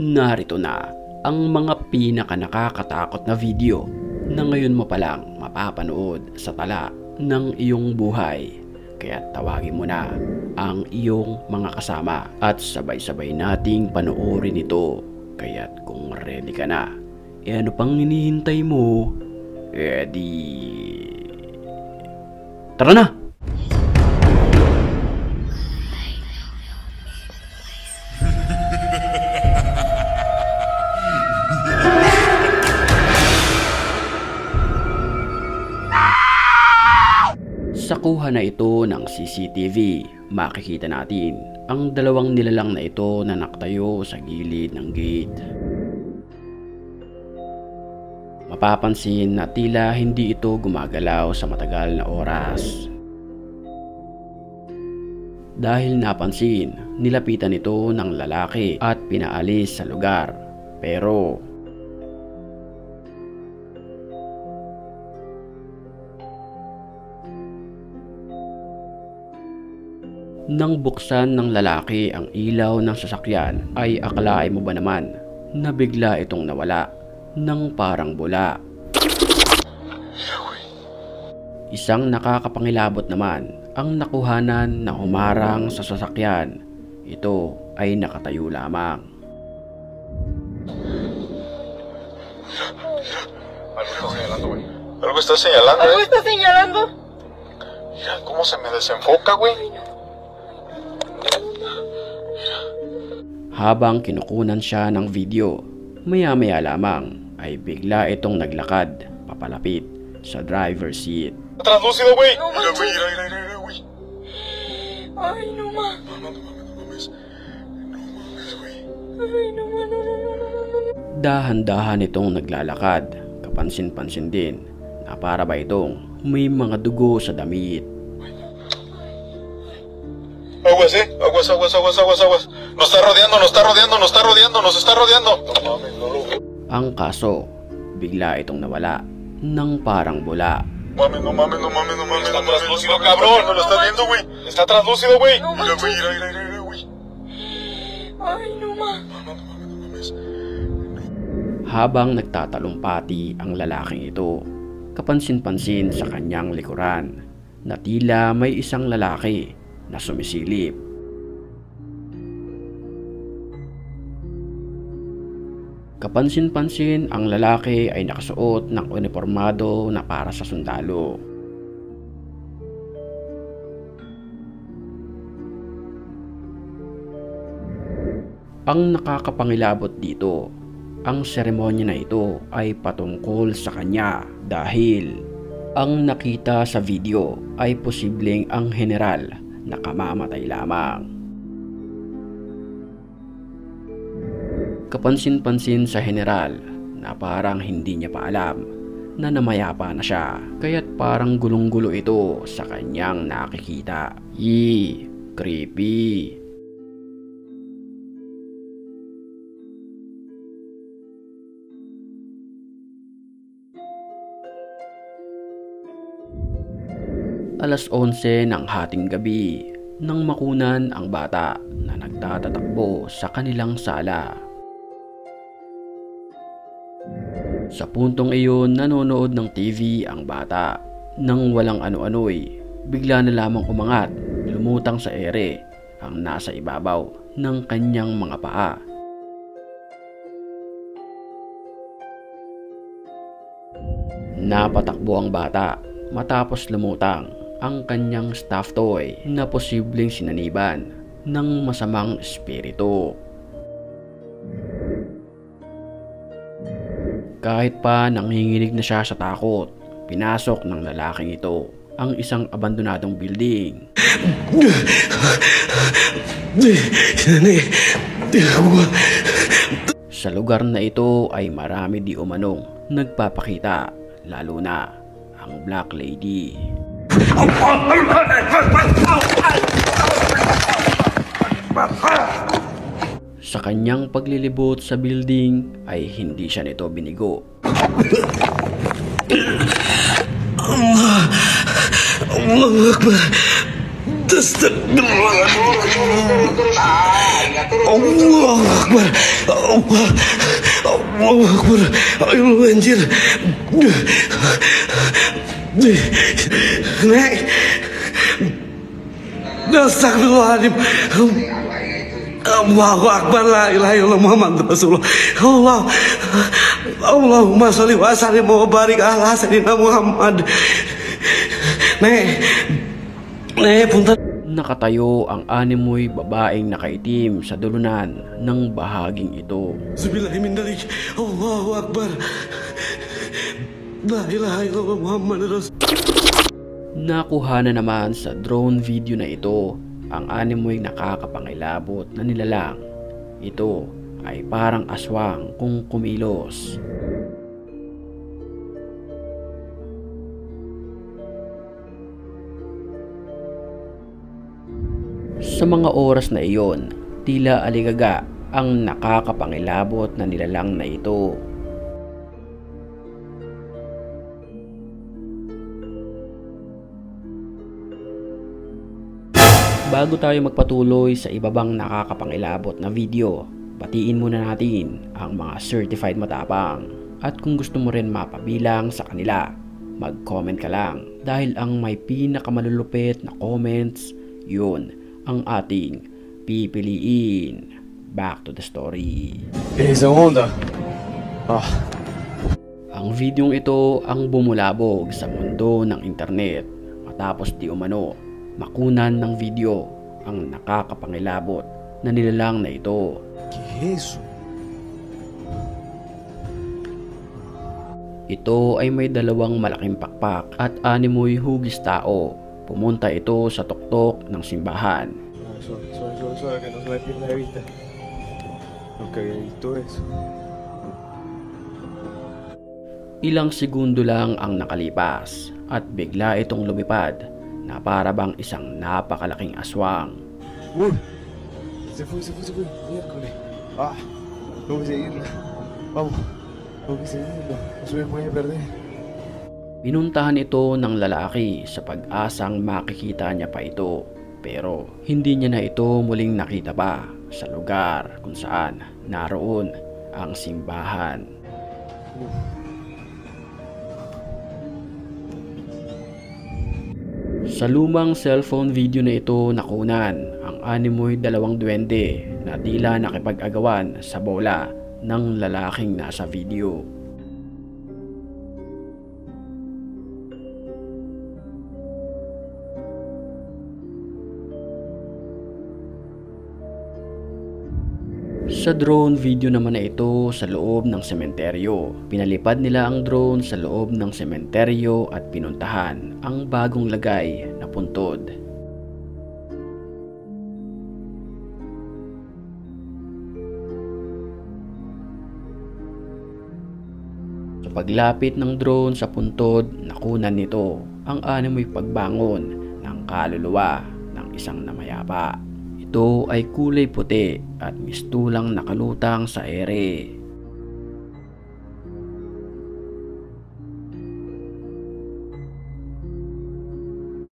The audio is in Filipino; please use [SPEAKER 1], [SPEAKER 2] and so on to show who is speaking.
[SPEAKER 1] narito na ang mga pinaka nakakatakot na video na ngayon mo palang mapapanood sa tala ng iyong buhay. Kaya tawagin mo na ang iyong mga kasama at sabay-sabay nating panoorin ito. Kaya't kung ready ka na, eh ano pang hinihintay mo? Eh di... Tara na! Sa kuha na ito ng CCTV, makikita natin ang dalawang nilalang na ito na nakatayo sa gilid ng gate. Mapapansin na tila hindi ito gumagalaw sa matagal na oras. Dahil napansin, nilapitan ito ng lalaki at pinaalis sa lugar. Pero Nang buksan ng lalaki ang ilaw ng sasakyan ay akalain mo ba naman na bigla itong nawala ng parang bula. Isang nakakapangilabot naman ang nakuhanan na humarang sa sasakyan. Ito ay nakatayo lamang.
[SPEAKER 2] Algo está señalando, güey. Algo está señalando,
[SPEAKER 3] está señalando.
[SPEAKER 2] eh.
[SPEAKER 3] Algo está señalando.
[SPEAKER 2] Mira cómo se me desenfoca, güey.
[SPEAKER 1] Habang kinukunan siya ng video, maya-maya lamang ay bigla itong naglakad papalapit sa driver's seat.
[SPEAKER 2] Translúcido, güey.
[SPEAKER 3] No
[SPEAKER 2] Mira, güey,
[SPEAKER 3] manches.
[SPEAKER 2] mira, mira, mira, güey.
[SPEAKER 3] Ay, no ma.
[SPEAKER 2] No, no, no no mames. No mames, güey.
[SPEAKER 3] Ay, no ma, no, no, no, no, no, no.
[SPEAKER 1] Dahan-dahan itong naglalakad, kapansin-pansin din na para ba itong may mga dugo sa damit.
[SPEAKER 2] Aguas, eh. Aguas, aguas, aguas, aguas, aguas. Nos está rodeando, nos está rodeando, nos está rodeando, nos está rodeando.
[SPEAKER 1] Ang kaso, bigla itong nawala ng parang bula.
[SPEAKER 2] mames, no mames, no mames, no mames. Está translúcido, cabrón. No lo estás viendo, güey. Está translúcido, güey.
[SPEAKER 3] No
[SPEAKER 2] Mira, güey, mira, mira, mira, güey.
[SPEAKER 3] Ay, no
[SPEAKER 2] mames.
[SPEAKER 1] Habang nagtatalumpati ang lalaking ito, kapansin-pansin sa kanyang likuran na tila may isang lalaki na sumisilip. Kapansin-pansin ang lalaki ay nakasuot ng uniformado na para sa sundalo. Ang nakakapangilabot dito, ang seremonya na ito ay patungkol sa kanya dahil ang nakita sa video ay posibleng ang general na kamamatay lamang. Kapansin-pansin sa general na parang hindi niya pa alam na namayapa na siya kaya't parang gulong-gulo ito sa kanyang nakikita. Yee, creepy. Alas 11 ng hating gabi nang makunan ang bata na nagtatatakbo sa kanilang sala. Sa puntong iyon nanonood ng TV ang bata nang walang ano-ano'y bigla na lamang umangat lumutang sa ere ang nasa ibabaw ng kanyang mga paa. Napatakbo ang bata matapos lumutang ang kanyang stuffed toy na posibleng sinaniban ng masamang espiritu. Kahit pa nanginginig na siya sa takot, pinasok ng lalaking ito ang isang abandonadong building. Sa lugar na ito ay marami di umanong nagpapakita, lalo na ang Black Lady. Sa kanyang paglilibot sa building ay hindi siya nito binigo.
[SPEAKER 4] Allah Akbar Allah Allah Akbar Ayo anjir Nek Astagfirullahaladzim Allahu Akbar La ilaha illallah Muhammad Rasulullah. Allah Allahumma salli wa sallim wa barik ala Sayyidina Muhammad. Nek Nek punta.
[SPEAKER 1] Nakatayo ang animoy babaeng nakaitim sa dulunan ng bahaging ito.
[SPEAKER 4] Bismillahirrahmanirrahim Allahu Akbar. La ilaha illallah Muhammad Rasulullah
[SPEAKER 1] Nakuha na naman sa drone video na ito ang animoy nakakapangilabot na nilalang. Ito ay parang aswang kung kumilos. Sa mga oras na iyon, tila aligaga ang nakakapangilabot na nilalang na ito. Bago tayo magpatuloy sa ibabang nakakapangilabot na video, batiin muna natin ang mga certified matapang. At kung gusto mo rin mapabilang sa kanila, mag-comment ka lang dahil ang may pinakamalulupit na comments, yun ang ating pipiliin. Back to the story.
[SPEAKER 5] Eh, segunda. Ah,
[SPEAKER 1] Ang videong ito ang bumulabog sa mundo ng internet matapos di umano makunan ng video ang nakakapangilabot na nilalang na ito.
[SPEAKER 5] ¿qué es eso?
[SPEAKER 1] Ito ay may dalawang malaking pakpak at animoy hugis tao. Pumunta ito sa tuktok ng simbahan.
[SPEAKER 5] Ah, Suave, suave, suave, suave, que no se me pierda de vista. Nunca había visto eso.
[SPEAKER 1] Ilang segundo lang ang nakalipas at bigla itong lumipad na para bang isang napakalaking aswang.
[SPEAKER 5] Uy, fue, se fue. Miércoles. Ah, que seguirla. Vamos, que seguirla. No se me puede perder.
[SPEAKER 1] Pinuntahan ito ng lalaki sa pag-asang makikita niya pa ito pero hindi niya na ito muling nakita pa sa lugar kung saan naroon ang simbahan. Sa lumang cellphone video na ito nakunan ang animoy dalawang duwende na tila nakipag-agawan sa bola ng lalaking nasa video. Sa drone video naman na ito sa loob ng sementeryo. Pinalipad nila ang drone sa loob ng sementeryo at pinuntahan ang bagong lagay na puntod. Sa paglapit ng drone sa puntod, nakunan nito ang animoy pagbangon ng kaluluwa ng isang namayapa. Ito ay kulay puti at mistulang nakalutang sa ere.